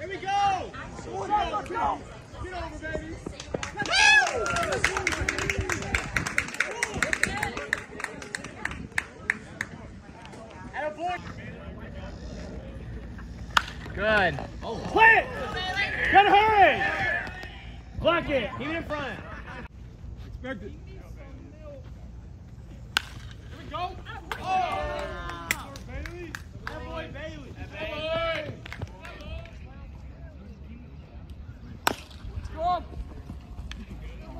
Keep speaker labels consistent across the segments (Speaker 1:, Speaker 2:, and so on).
Speaker 1: Here we go! Get over, baby!
Speaker 2: Good.
Speaker 1: Play it! Gotta hurry! Clock it! Keep it in front. Expect it. Here we go! Oh! Bailey! That boy Bailey! Bailey! Let's go!
Speaker 3: Nice, Bailey.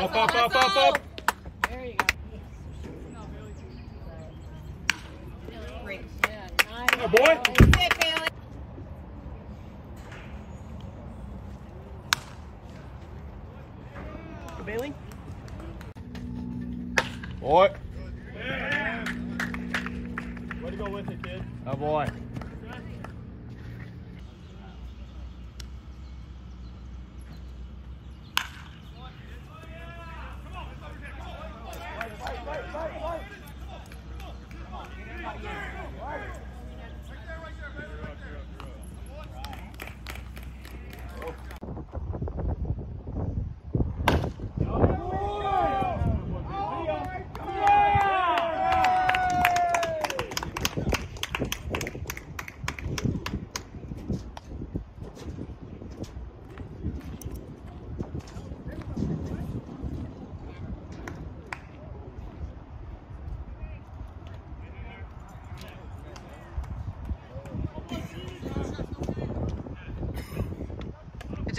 Speaker 1: Up, up, up, up, up!
Speaker 3: There you go. Great. Yeah, nice.
Speaker 1: Good boy!
Speaker 3: Good, Bailey.
Speaker 2: Bailey?
Speaker 1: Boy! Go with it, kid.
Speaker 2: Oh boy.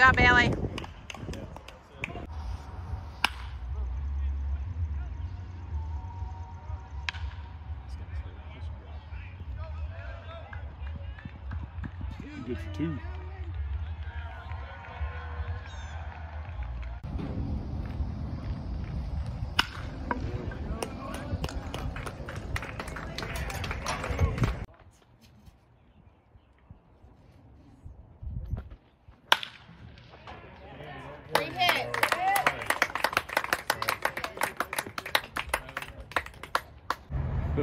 Speaker 3: Job, Bailey.
Speaker 1: Good for two.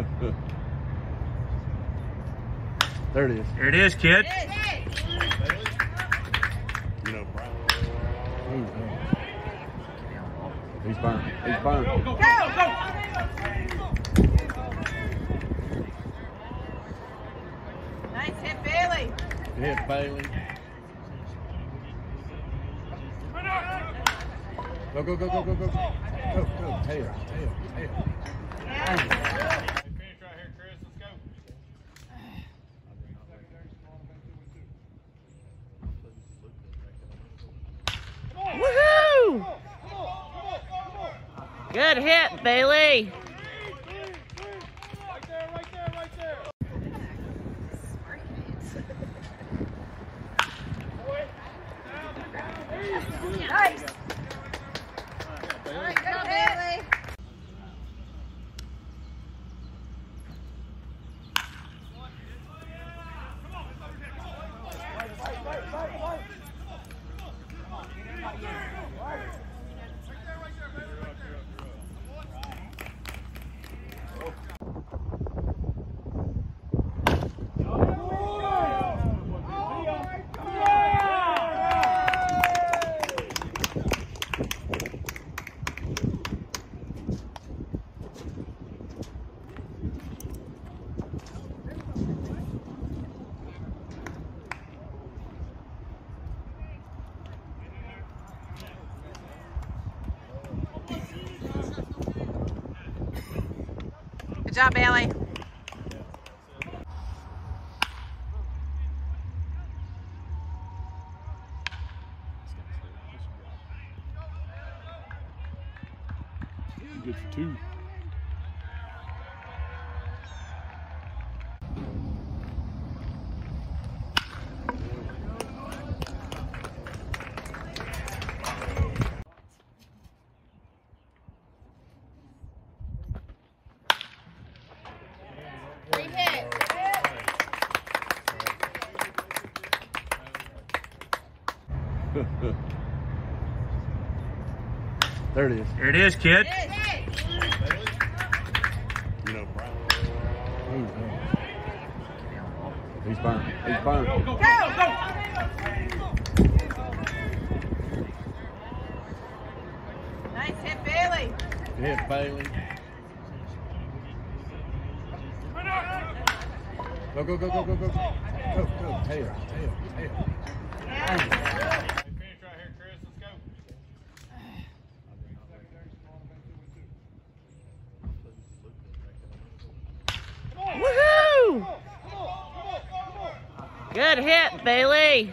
Speaker 2: There it is.
Speaker 1: Here it is, kid.
Speaker 3: Good.
Speaker 1: You know, Brian.
Speaker 2: He's burned. He's burned.
Speaker 3: Go, go. Nice hit, Bailey.
Speaker 2: Hit Bailey. Go, go, go, go, go, go. Go, go. Tail, tail, tail.
Speaker 1: Finish
Speaker 3: Good hit, Bailey.
Speaker 1: Right there, right there, right there.
Speaker 3: Nice. All right, good Bailey. Good job, Bailey.
Speaker 1: Good for two.
Speaker 3: Great hit.
Speaker 2: There it is.
Speaker 4: There it is, kid.
Speaker 2: You know, Brian. Ooh, oh. He's burned. He's burned.
Speaker 3: Nice hit, Bailey.
Speaker 2: Hit Bailey. Go, go, go, go, go, go. Go, go. Taylor. Taylor. Taylor.
Speaker 3: Yeah. Woohoo! Good hit, Bailey.